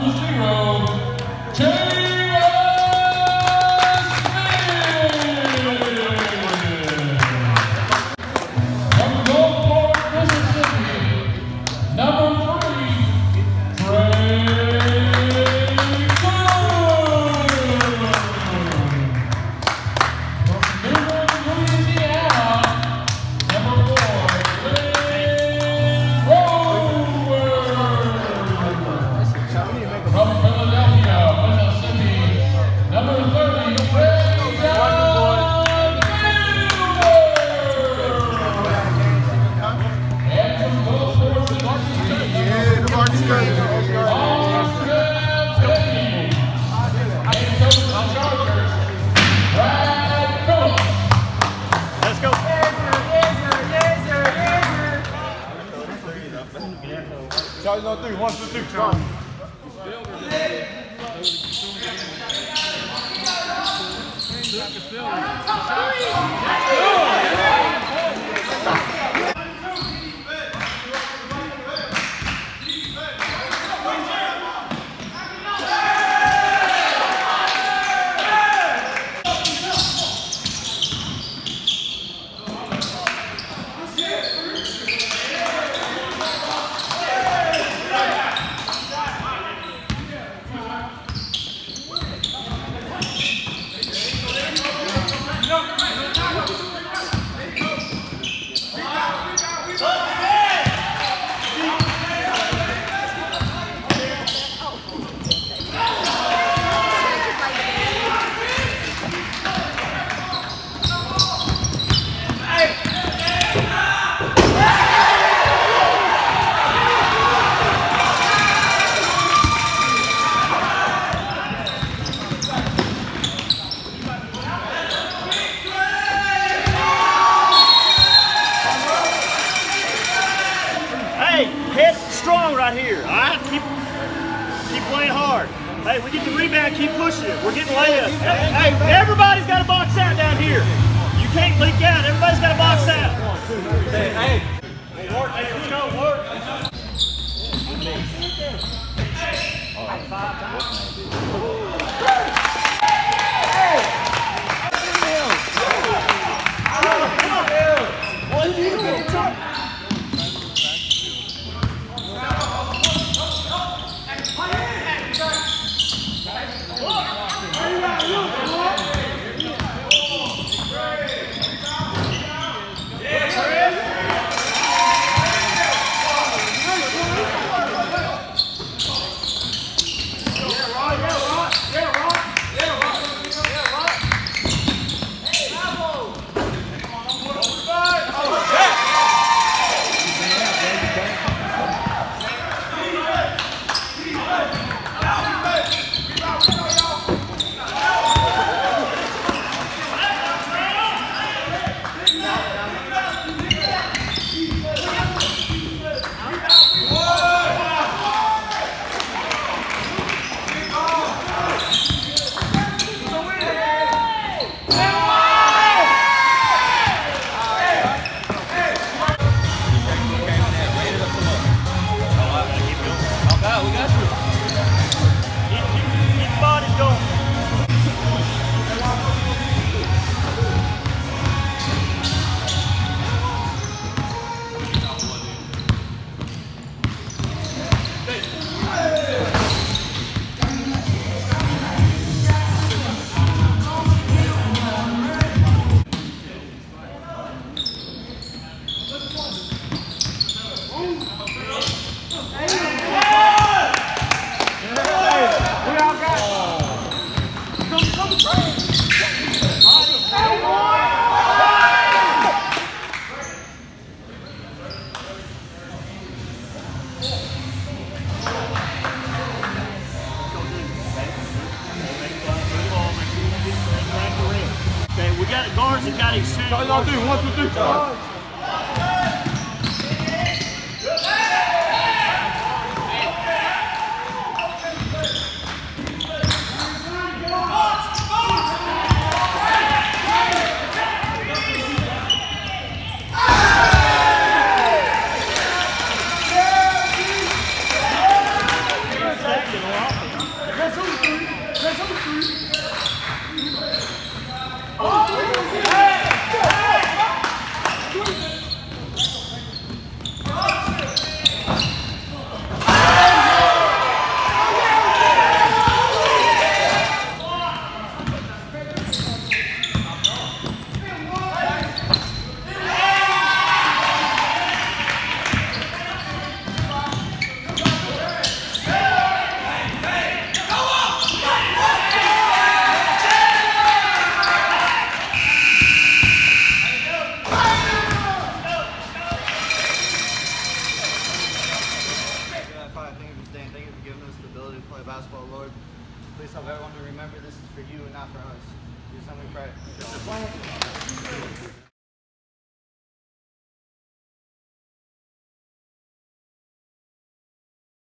Moses Tree Road. you gonna? One, two, three, Charlie. Go. Let's go! Head strong right here. All right, keep keep playing hard. Hey, we get the rebound, keep pushing it. We're getting layups. Hey, everybody's got to box out down here. You can't leak out. Everybody's got to box out. Got guards that got his Chargers on three. One, two, three. All play for you and not for us. Jesus' name we.